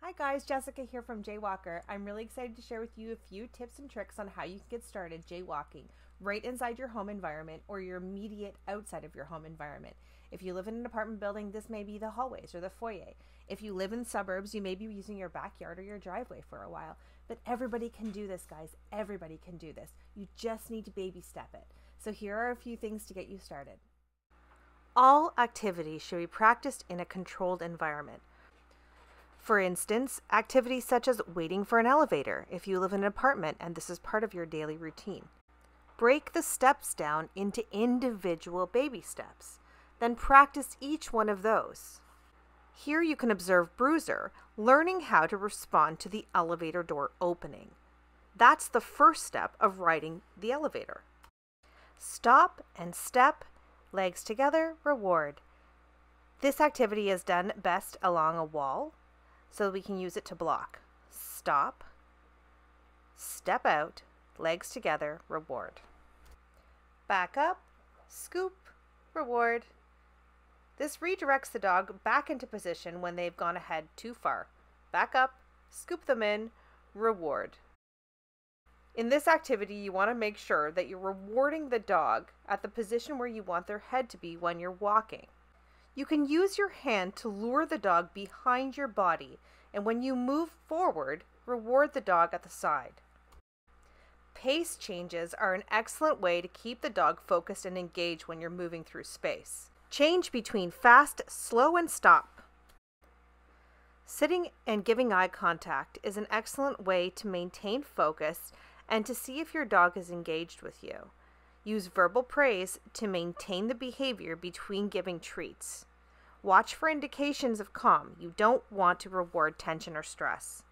Hi guys, Jessica here from JWalker. I'm really excited to share with you a few tips and tricks on how you can get started JWalking right inside your home environment or your immediate outside of your home environment. If you live in an apartment building, this may be the hallways or the foyer. If you live in suburbs, you may be using your backyard or your driveway for a while. But everybody can do this, guys. Everybody can do this. You just need to baby step it. So here are a few things to get you started. All activities should be practiced in a controlled environment. For instance, activities such as waiting for an elevator if you live in an apartment and this is part of your daily routine. Break the steps down into individual baby steps, then practice each one of those. Here you can observe Bruiser learning how to respond to the elevator door opening. That's the first step of riding the elevator. Stop and step, legs together, reward. This activity is done best along a wall, so we can use it to block. Stop, step out, legs together, reward. Back up, scoop, reward. This redirects the dog back into position when they've gone ahead too far. Back up, scoop them in, reward. In this activity, you want to make sure that you're rewarding the dog at the position where you want their head to be when you're walking. You can use your hand to lure the dog behind your body, and when you move forward, reward the dog at the side. Pace changes are an excellent way to keep the dog focused and engaged when you're moving through space. Change between fast, slow, and stop. Sitting and giving eye contact is an excellent way to maintain focus and to see if your dog is engaged with you. Use verbal praise to maintain the behavior between giving treats. Watch for indications of calm. You don't want to reward tension or stress.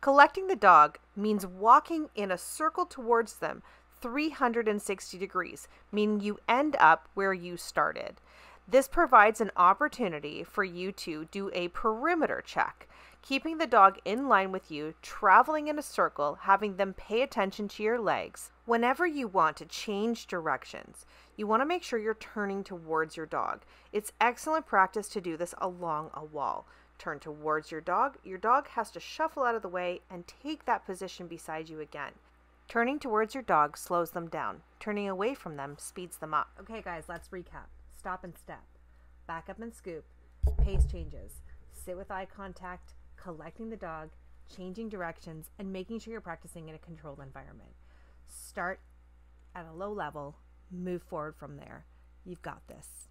Collecting the dog means walking in a circle towards them 360 degrees, meaning you end up where you started. This provides an opportunity for you to do a perimeter check, keeping the dog in line with you, traveling in a circle, having them pay attention to your legs. Whenever you want to change directions, you want to make sure you're turning towards your dog. It's excellent practice to do this along a wall. Turn towards your dog. Your dog has to shuffle out of the way and take that position beside you again. Turning towards your dog slows them down. Turning away from them speeds them up. Okay, guys, let's recap. Stop and step. Back up and scoop. Pace changes. Sit with eye contact collecting the dog, changing directions, and making sure you're practicing in a controlled environment. Start at a low level, move forward from there. You've got this.